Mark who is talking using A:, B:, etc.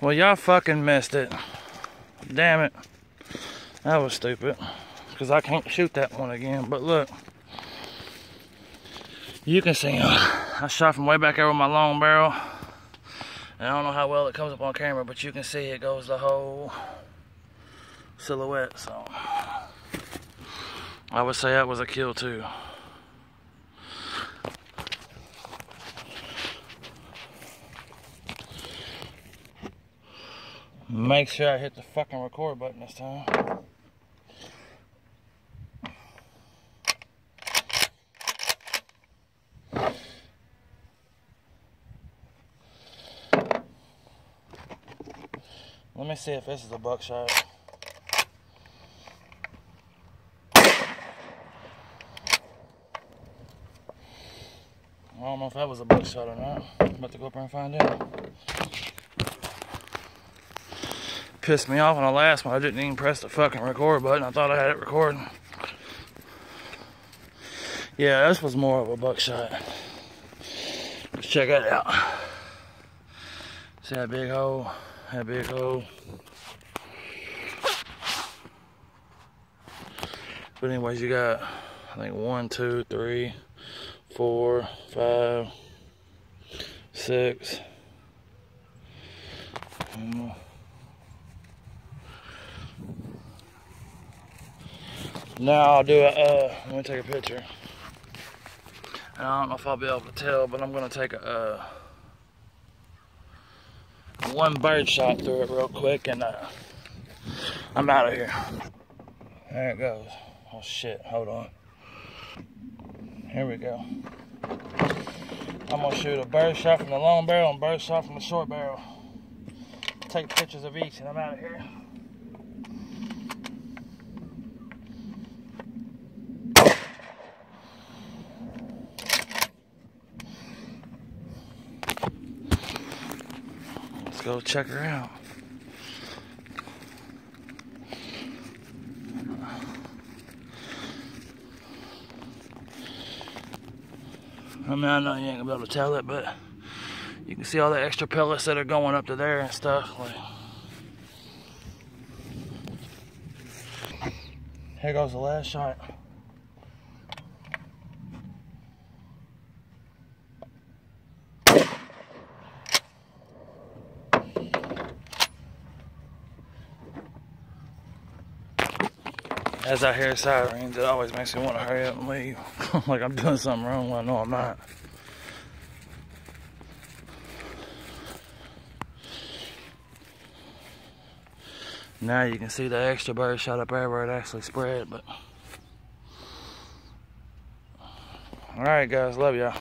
A: Well, y'all fucking missed it. Damn it. That was stupid. Because I can't shoot that one again. But look. You can see him. I shot from way back with my long barrel. And I don't know how well it comes up on camera, but you can see it goes the whole silhouette. So I would say that was a kill too. Make sure I hit the fucking record button this time. Let me see if this is a buckshot. I don't know if that was a buckshot or not. I'm about to go up there and find out. Pissed me off on the last one. I didn't even press the fucking record button. I thought I had it recording. Yeah, this was more of a buckshot. Let's check that out. See that big hole? That big hole. But anyways, you got, I think, one, two, three, four, five, six. Now I'll do a, uh, let me take a picture. I don't know if I'll be able to tell, but I'm gonna take a, uh, one bird shot through it real quick and uh, I'm out of here. There it goes. Oh shit, hold on. Here we go. I'm gonna shoot a bird shot from the long barrel and bird shot from the short barrel. Take pictures of each and I'm out of here. Go check her out. I mean, I know you ain't gonna be able to tell it, but you can see all the extra pellets that are going up to there and stuff. Like, here goes the last shot. As I hear sirens, it always makes me want to hurry up and leave. like I'm doing something wrong when I know I'm not. Now you can see the extra bird shot up there where it actually spread, but. Alright guys, love y'all.